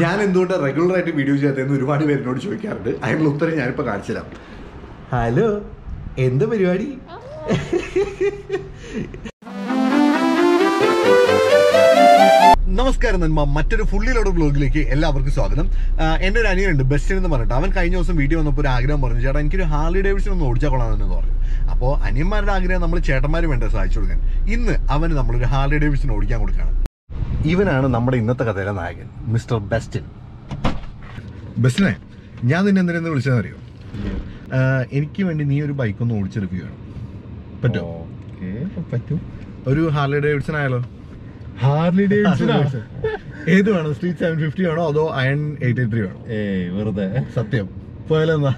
ഞാൻ എന്തുകൊണ്ട് റെഗുലർ ആയിട്ട് വീഡിയോ ചെയ്യാത്തതെന്ന് ഒരുപാട് പേരിനോട് ചോദിക്കാറുണ്ട്. അതിനുള്ള ഉത്തരം ഞാനിപ്പോൾ കാണിച്ചു തരാം ഹലോ എന്ത് പരിപാടി? നമസ്കാരം നന്മ. മറ്റൊരു ഫുള്ളിലോട് ബ്ലോഗിലേക്ക് എല്ലാവർക്കും സ്വാഗതം. എന്റെ ഒരു അനിയനുണ്ട് ബെസ്റ്റിൻ എന്ന് പറഞ്ഞിട്ട്. അവൻ കഴിഞ്ഞ ദിവസം വീഡിയോ വന്നപ്പോൾ ഒരു ആഗ്രഹം പറഞ്ഞു ചേട്ടാ എനിക്കൊരു ഹാർലി ഡേവിഡ്സൺ ഒന്ന് ഓടിച്ചാൽ കൊള്ളാമെന്ന് പറഞ്ഞു. അപ്പോൾ അനിയന്മാരുടെ ആഗ്രഹം നമ്മൾ ചേട്ടന്മാരും വേണ്ട സഹായിച്ചു കൊടുക്കാൻ. ഇന്ന് അവന് നമ്മളൊരു ഹാർലി ഡേവിഡ്സൺ ഓടിക്കാൻ കൊടുക്കുകയാണ്. ഇവനാണ് നമ്മുടെ ഇന്നത്തെ കഥയിലെ നായകൻ മിസ്റ്റർ ബെസ്റ്റിൻ. ബെസ്റ്റിനെ ഞാൻ നിന്നെ എന്തിനെന്ന് വിളിച്ചതെന്ന് അറിയോ എനിക്ക് വേണ്ടി നീ ഒരു ബൈക്ക് ഒന്ന് ഓടിച്ചെടുക്കുകയാണ്. പറ്റുമോ പറ്റും. ഒരു ഹാർലി ഡേവിഡ്സൺ ആയാലോ? ഹാർലി ഡേവിഡ്സൺ ഏത് വേണം? സ്ട്രീറ്റ് സെവൻ ഫിഫ്റ്റി വേണോ അതോ അയൺ എയ്റ്റ് എയ്റ്റ് ത്രീ വേണോ? ഏ വെറുതെ. സത്യം. പോയാലെന്നാ?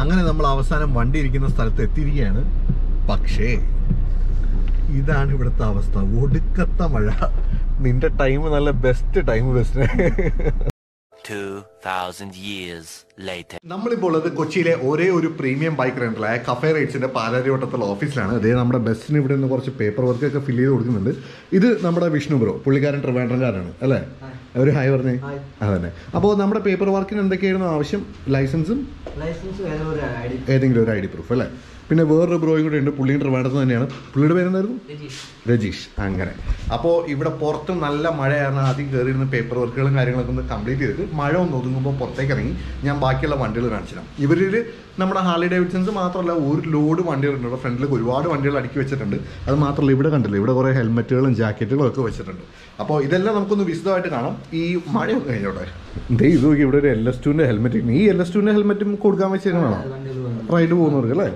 അങ്ങനെ നമ്മൾ അവസാനം വണ്ടി ഇരിക്കുന്ന സ്ഥലത്ത് എത്തിയിരിക്കുകയാണ്. പക്ഷേ ഇതാണ് ഇവിടുത്തെ അവസ്ഥ. ഒടുക്കത്തെ മഴ. നിന്റെ ടൈം നല്ല best time best 2,000 years later. നമ്മളിപ്പോൾ ഉള്ളത് കൊച്ചിയിലെ ഒരേ ഒരു പ്രീമിയം ബൈക്ക് റെന്റലായ കഫേ റേറ്റ്സിന്റെ പാലാരിവട്ടത്തുള്ള ഓഫീസിലാണ് അതേ നമ്മുടെ ബസ്സിന് ഇവിടെ നിന്ന് കുറച്ച് പേപ്പർ വർക്ക് ഒക്കെ ഫില്ല് ചെയ്ത് കൊടുക്കുന്നുണ്ട്. ഇത് നമ്മുടെ വിഷ്ണു ബ്രോ പുള്ളിക്കാരൻ ട്രിവാൻഡ്രംകാരാണ് അല്ലേ? ഒരു ഹായ് പറഞ്ഞേ? അതന്നെ. അപ്പോൾ നമ്മുടെ പേപ്പർ വർക്കിന് എന്തൊക്കെയായിരുന്നു ആവശ്യം? ലൈസൻസും ലൈസൻസ് വേറെ ഒരു ഐ ഡി ഏതെങ്കിലും ഒരു ഐ ഡി പ്രൂഫ് അല്ലേ? പിന്നെ വേറൊരു ബ്രോയും കൂടെ ഉണ്ട് പുള്ളിയും ട്രിവാൻഡ്രത്ത് തന്നെയാണ്. പുള്ളിയുടെ പേരെന്തായിരുന്നു? രജീഷ്. അങ്ങനെ. അപ്പോൾ ഇവിടെ പുറത്ത് നല്ല മഴയാണ്. ആദ്യം കയറിയിരുന്ന പേപ്പർ വർക്കുകളും കാര്യങ്ങളൊക്കെ ഒന്ന് കംപ്ലീറ്റ് ചെയ്തിട്ട് മഴ ഒന്ന് ഒതുങ്ങുമ്പോൾ പുറത്തേക്ക് ഇറങ്ങി. ഞാൻ ബാക്കിയുള്ള വണ്ടികൾ കാണിച്ചു ഇവരിൽ നമ്മുടെ ഹാർലി ഡേവിഡ്സൺസ് മാത്രമല്ല ഒരു ലോഡ് വണ്ടികളുണ്ട്. ഇവിടെ ഫ്രണ്ടിൽ ഒരുപാട് വണ്ടികൾ അടുക്കി വെച്ചിട്ടുണ്ട്. അത് മാത്രമല്ല ഇവിടെ കണ്ടില്ല? ഇവിടെ കുറേ ഹെൽമെറ്റുകളും ജാക്കറ്റുകളും ഒക്കെ വെച്ചിട്ടുണ്ട്. അപ്പോൾ ഇതെല്ലാം നമുക്കൊന്ന് വിശദമായിട്ട് കാണാം. ഈ മഴയൊക്കെ കഴിഞ്ഞോട്ടെ? ദേ ഇത് നോക്കി ഇവിടെ ഒരു എൽ എസ് ടുവിന്റെ ഹെൽമെറ്റ് ഈ എൽ എസ് ടുവിന്റെ ഹെൽമെറ്റും കൊടുക്കാൻ വെച്ചിരുന്നതാണോ റൈഡ് പോകുന്നവർക്ക് അല്ലേ?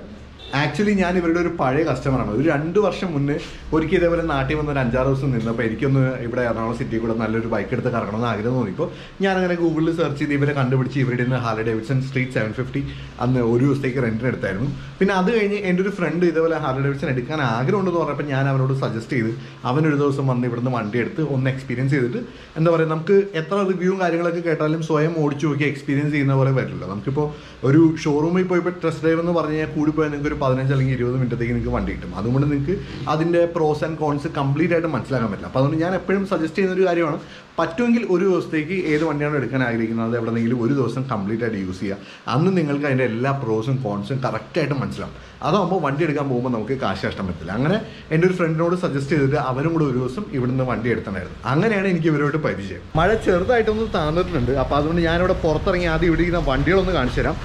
ആക്ച്വലി ഞാൻ ഇവരുടെ ഒരു പഴയ കസ്റ്റമറാണ് ഒരു രണ്ട് വർഷം മുന്നേ ഒരിക്കൽ ഇതേപോലെ നാട്ടിൽ വന്ന ഒരു അഞ്ചാറ് ദിവസം നിന്നപ്പോൾ എനിക്കൊന്ന് ഇവിടെ എറണാകുളം സിറ്റി കൂടെ നല്ലൊരു ബൈക്ക് എടുത്ത് കറങ്ങണമെന്ന് ആഗ്രഹം തോന്നിയപ്പോൾ ഞാൻ അങ്ങനെ ഗൂഗിളിൽ സെർച്ച് ചെയ്ത് ഇവരെ കണ്ടുപിടിച്ച് ഇവരുടെ നിന്ന് Harley Davidson street seven fifty അന്ന് ഒരു ദിവസത്തേക്ക് റെന്റിന് എടുത്തായിരുന്നു. പിന്നെ അത് കഴിഞ്ഞ് എന്റെ ഒരു ഫ്രണ്ട് ഇതേപോലെ ഹാർലി ഡേവിഡ്സൺ എടുക്കാൻ ആഗ്രഹമുണ്ടെന്ന് പറഞ്ഞപ്പോൾ ഞാൻ അവനോട് സജസ്റ്റ് ചെയ്ത് അവനൊരു ദിവസം വന്ന് ഇവിടുന്ന് വണ്ടി എടുത്ത് ഒന്ന് എക്സ്പീരിയൻസ് ചെയ്തിട്ട് എന്താ പറയുക നമുക്ക് എത്ര റിവ്യൂവും കാര്യങ്ങളൊക്കെ കേട്ടാലും സ്വയം ഓടിച്ചു നോക്കി എക്സ്പീരിയൻസ് ചെയ്യുന്ന പോലെ വരില്ല. നമുക്കിപ്പോൾ ഒരു ഷോറൂമിൽ പോയി ടെസ്റ്റ് ഡ്രൈവ് എന്ന് പറഞ്ഞു കഴിഞ്ഞാൽ കൂടി പോയാൽ നിങ്ങൾക്ക് ഒരു പതിനഞ്ച് അല്ലെങ്കിൽ ഇരുപത് മിനിറ്റത്തേക്ക് നിങ്ങൾക്ക് വണ്ടി കിട്ടും. അതുകൊണ്ട് നിങ്ങൾക്ക് അതിന്റെ പ്രോസ് ആൻഡ് കോൺസ് കംപ്ലീറ്റ് ആയിട്ട് മനസ്സിലാക്കാൻ പറ്റില്ല. അപ്പോൾ അതുകൊണ്ട് ഞാൻ എപ്പോഴും സജസ്റ്റ് ചെയ്യുന്ന ഒരു കാര്യമാണ് പറ്റുമെങ്കിൽ ഒരു ദിവസത്തേക്ക് ഏത് വണ്ടിയാണ് എടുക്കാൻ ആഗ്രഹിക്കുന്നത് എവിടെന്നെങ്കിലും ഒരു ദിവസം കംപ്ലീറ്റ് ആയിട്ട് യൂസ് ചെയ്യുക അന്ന് നിങ്ങൾക്ക് അതിന്റെ എല്ലാ പ്രോസും കോൺസും കറക്റ്റായിട്ട് മനസ്സിലാവും. അതാകുമ്പോൾ വണ്ടി എടുക്കാൻ പോകുമ്പോൾ നമുക്ക് കാശ് നഷ്ടം പറ്റില്ല അങ്ങനെ എന്റെ ഒരു ഫ്രണ്ടിനോട് സജസ്റ്റ് ചെയ്തിട്ട് അവനും കൂടെ ഒരു ദിവസം ഇവിടുന്ന് വണ്ടി എടുത്തണമായിരുന്നു അങ്ങനെയാണ് എനിക്ക് ഇവരോട് പരിചയം. മഴ ചെറുതായിട്ടൊന്ന് താന്നിട്ടുണ്ട്. അപ്പോൾ അതുകൊണ്ട് ഞാനിവിടെ പുറത്തിറങ്ങി ആദ്യം ഇവിടെ ഇരിക്കുന്ന വണ്ടികളൊന്ന് കാണിച്ചു തരാം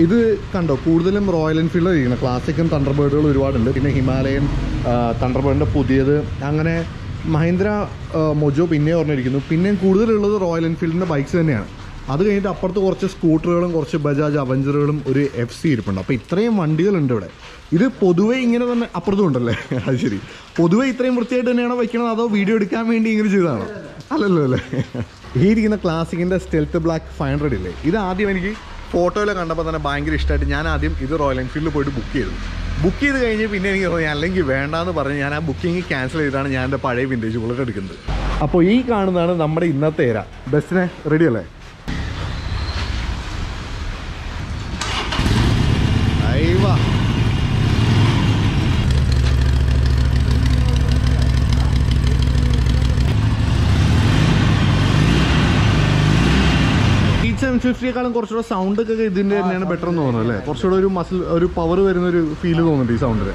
ഇത് കണ്ടോ കൂടുതലും റോയൽ എൻഫീൽഡ് ഇരിക്കുന്നത്. ക്ലാസിക്കും തണ്ടർബേർഡുകളും ഒരുപാടുണ്ട്. പിന്നെ ഹിമാലയൻ തണ്ടർബേർഡിന്റെ പുതിയത്. അങ്ങനെ മഹീന്ദ്ര മൊജോ പിന്നെ പറഞ്ഞിരിക്കുന്നു പിന്നെയും കൂടുതലുള്ളത് റോയൽ എൻഫീൽഡിന്റെ ബൈക്ക്സ് തന്നെയാണ്. അത് കഴിഞ്ഞിട്ട് അപ്പുറത്ത് കുറച്ച് സ്കൂട്ടറുകളും കുറച്ച് ബജാജ് അവഞ്ചറുകളും ഒരു എഫ് സി ഇരിപ്പുണ്ട്. അപ്പോൾ ഇത്രയും വണ്ടികളുണ്ട് ഇവിടെ. ഇത് പൊതുവേ ഇങ്ങനെ തന്നെ അപ്പുറത്തും ഉണ്ടല്ലേ? അത് ശരി. പൊതുവേ ഇത്രയും വൃത്തിയായിട്ട് തന്നെയാണോ വയ്ക്കണത്? അതോ വീഡിയോ എടുക്കാൻ വേണ്ടി ഇങ്ങനെ ചെയ്തതാണോ? അല്ലല്ലോ അല്ലേ ഈ ഇരിക്കുന്ന ക്ലാസിക്കിന്റെ സ്റ്റെൽത്ത് ബ്ലാക്ക് ഫൈവ് ഹൺഡ്രഡ് ഇല്ലേ? ഇത് ആദ്യം എനിക്ക് ഫോട്ടോയിൽ കണ്ടപ്പോൾ തന്നെ ഭയങ്കര ഇഷ്ടമായിട്ട് ഞാൻ ആദ്യം ഇത് റോയൽ എൻഫീൽഡിൽ പോയിട്ട് ബുക്ക് ചെയ്തു. ബുക്ക് ചെയ്ത് കഴിഞ്ഞ് പിന്നെ എനിക്ക് തോന്നി അല്ലെങ്കിൽ വേണ്ടാന്ന് പറഞ്ഞ് ഞാൻ ആ ബുക്കിംഗ് ക്യാൻസൽ ചെയ്തിട്ടാണ് ഞാൻ എന്റെ പഴയ വിന്റേജ് ബുള്ളറ്റ് എടുക്കുന്നത്. അപ്പോൾ ഈ കാണുന്നതാണ് നമ്മുടെ ഇന്നത്തെ ഏര ബസ്സിനെ റെഡി അല്ലേ? ഈ സെവൻ ഫിഫ്റ്റിയെക്കാളും കുറച്ചുകൂടെ സൗണ്ട് ഒക്കെ ഇതിന്റെ തന്നെയാണ് ബെറ്റർ എന്ന് തോന്നുന്നു അല്ലേ? കുറച്ചുകൂടെ ഒരു മസിൽ ഒരു പവർ വരുന്ന ഒരു ഫീൽ തോന്നുന്നുണ്ട് ഈ സൗണ്ടിന്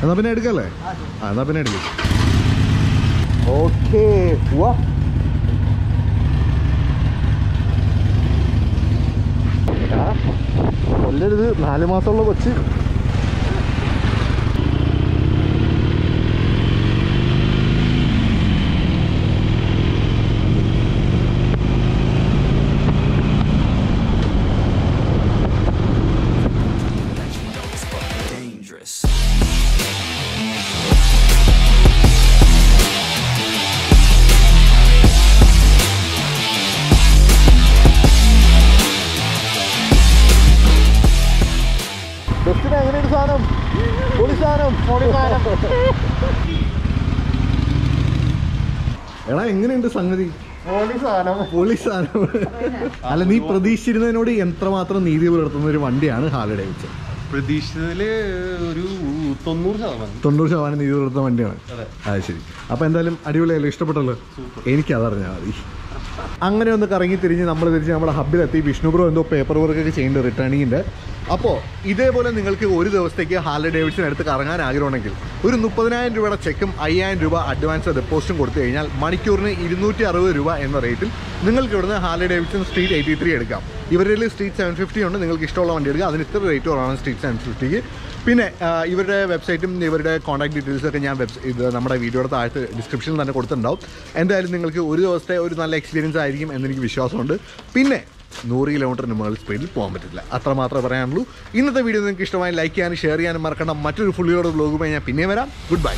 എന്നാ പിന്നെ എടുക്കല്ലേ? ആ എന്നാ പിന്നെ എടുക്കും. ഓക്കേ കൊല്ലരുത്. നാല് മാസമുള്ള കൊച്ച്. എടാ എങ്ങനെയുണ്ട് സംഗതി? അല്ല നീ പ്രതീക്ഷിച്ചിരുന്നതിനോട് എത്രമാത്രം നീതി പുലർത്തുന്ന ഒരു വണ്ടിയാണ് ഹാർലി ഡേവിഡ്സൺ പ്രതീക്ഷിച്ചതിൽ ഒരു തൊണ്ണൂറ് ശതമാനം. തൊണ്ണൂറ് ശതമാനം നീതി പുലർത്തുന്ന വണ്ടിയാണ്. അതെ. ശരി. അപ്പൊ എന്തായാലും അടിപൊളിയല്ലോ? ഇഷ്ടപ്പെട്ടല്ലോ? എനിക്ക് അതറിഞ്ഞാൽ മതി. അങ്ങനെ ഒന്ന് കറങ്ങി തിരിഞ്ഞ് നമ്മൾ തിരിച്ച് നമ്മുടെ ഹബ്ബിലെത്തി വിഷ്ണുപുരം എന്തോ പേപ്പർ വർക്കൊക്കെ ചെയ്യേണ്ടത് റിട്ടേണിങ്ങിന്റെ അപ്പോൾ ഇതേപോലെ നിങ്ങൾക്ക് ഒരു ദിവസത്തേക്ക് ഹാർലി ഡേവിഡ്സൺ എടുത്ത് കറങ്ങാൻ ആഗ്രഹമുണ്ടെങ്കിൽ ഒരു മുപ്പതിനായിരം രൂപയുടെ ചെക്കും അയ്യായിരം രൂപ അഡ്വാൻസ് ഡെപ്പോസിറ്റും കൊടുത്തു കഴിഞ്ഞാൽ മണിക്കൂറിന് ഇരുന്നൂറ്റി അറുപത് രൂപ എന്ന റേറ്റിൽ നിങ്ങൾക്ക് ഇവിടുന്ന് Harley Davidson street eighty three എടുക്കാം. ഇവരുടെ സ്ട്രീറ്റ് സെവൻ ഫിഫ്റ്റി ഉണ്ട്. നിങ്ങൾക്ക് ഇഷ്ടമുള്ള വണ്ടി എടുക്കുക. അതിന് ഇത്ര റേറ്റ് കുറവാണ് സ്ട്രീറ്റ് സെവൻ ഫിഫ്റ്റിക്ക് പിന്നെ ഇവരുടെ വെബ്സൈറ്റും ഇവരുടെ കോൺടാക്ട് ഡീറ്റെയിൽസൊക്കെ ഞാൻ വെബ് ഇത് നമ്മുടെ വീഡിയോയുടെ താഴത്ത് ഡിസ്ക്രിപ്ഷനിൽ തന്നെ കൊടുത്തിട്ടുണ്ടാവും. എന്തായാലും നിങ്ങൾക്ക് ഒരു ദിവസത്തെ ഒരു നല്ല എക്സ്പീരിയൻസ് ആയിരിക്കും എന്നെനിക്ക് വിശ്വാസമുണ്ട്. പിന്നെ നൂറ് കിലോമീറ്ററിന് മുകളിൽ സ്പീഡിൽ പോകാൻ പറ്റില്ല. അത്ര മാത്രമേ പറയാനുള്ളൂ. ഇന്നത്തെ വീഡിയോ നിങ്ങൾക്ക് ഇഷ്ടമായി ലൈക്ക് ചെയ്യാനും ഷെയർ ചെയ്യാനും മറക്കണം മറ്റൊരു ഫുള്ളിയോട് ബ്ലോഗുമായി ഞാൻ പിന്നെ വരാം. Good bye